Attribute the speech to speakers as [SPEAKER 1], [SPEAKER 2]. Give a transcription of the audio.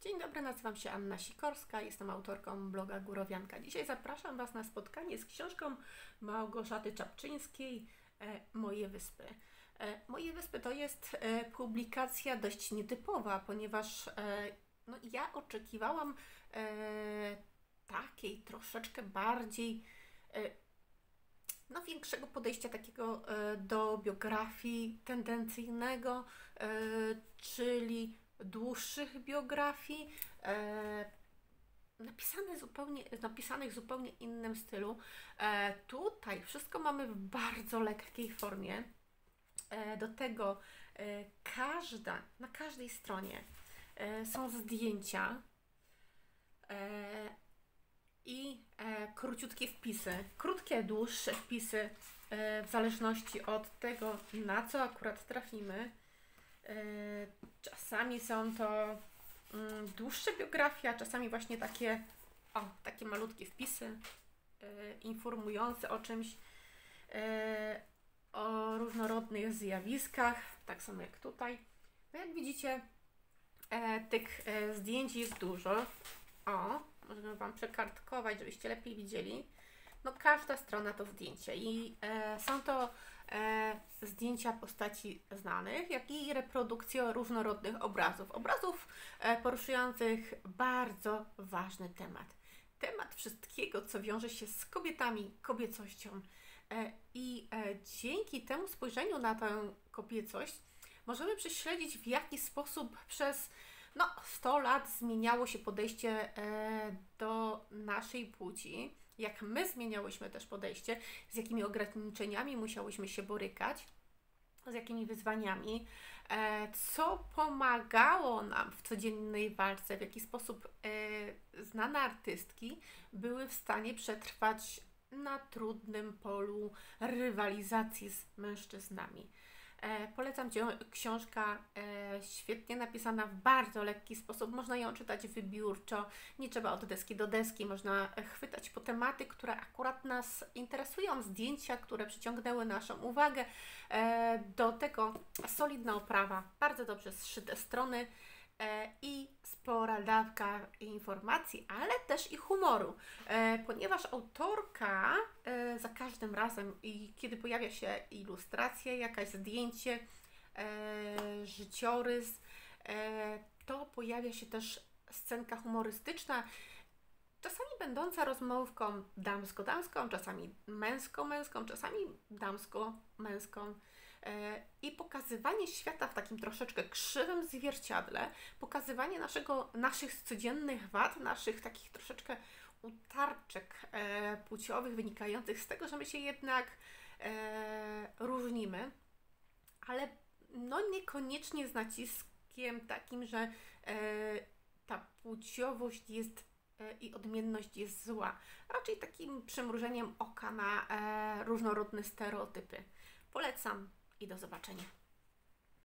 [SPEAKER 1] Dzień dobry, nazywam się Anna Sikorska, jestem autorką bloga Górowianka. Dzisiaj zapraszam Was na spotkanie z książką Małgorzaty Czapczyńskiej e, Moje Wyspy. E, Moje Wyspy to jest e, publikacja dość nietypowa, ponieważ no, ja oczekiwałam takiej troszeczkę bardziej no, większego podejścia takiego do biografii tendencyjnego, czyli dłuższych biografii, e, napisane zupełnie, napisanych zupełnie innym stylu. E, tutaj wszystko mamy w bardzo lekkiej formie. E, do tego e, każda, na każdej stronie e, są zdjęcia e, i króciutkie wpisy. Krótkie, dłuższe wpisy w zależności od tego, na co akurat trafimy. Czasami są to mm, dłuższe biografie, a czasami właśnie takie, o, takie malutkie wpisy y, informujące o czymś, y, o różnorodnych zjawiskach, tak samo jak tutaj. No jak widzicie, e, tych e, zdjęć jest dużo. O, możemy Wam przekartkować, żebyście lepiej widzieli. No każda strona to zdjęcie i e, są to zdjęcia postaci znanych, jak i reprodukcje różnorodnych obrazów. Obrazów e, poruszających bardzo ważny temat. Temat wszystkiego, co wiąże się z kobietami, kobiecością. E, I e, dzięki temu spojrzeniu na tę kobiecość możemy prześledzić, w jaki sposób przez no, 100 lat zmieniało się podejście e, do naszej płci jak my zmieniałyśmy też podejście, z jakimi ograniczeniami musiałyśmy się borykać, z jakimi wyzwaniami, e, co pomagało nam w codziennej walce, w jaki sposób e, znane artystki były w stanie przetrwać na trudnym polu rywalizacji z mężczyznami. E, polecam Ci książka e, świetnie napisana w bardzo lekki sposób. Można ją czytać wybiórczo, nie trzeba od deski do deski. Można chwytać po tematy, które akurat nas interesują, zdjęcia, które przyciągnęły naszą uwagę. E, do tego solidna oprawa, bardzo dobrze zszyte strony E, i spora dawka informacji, ale też i humoru, e, ponieważ autorka e, za każdym razem, kiedy pojawia się ilustracja, jakaś zdjęcie, życiorys, to pojawia się też scenka humorystyczna, czasami będąca rozmówką damsko-damską, czasami męsko-męską, czasami damsko-męską. E, i pokazywanie świata w takim troszeczkę krzywym zwierciadle, pokazywanie naszego, naszych codziennych wad, naszych takich troszeczkę utarczek e, płciowych wynikających z tego, że my się jednak e, różnimy, ale no niekoniecznie z naciskiem takim, że ta płciowość jest i odmienność jest zła. Raczej takim przymrużeniem oka na różnorodne stereotypy. Polecam i do zobaczenia.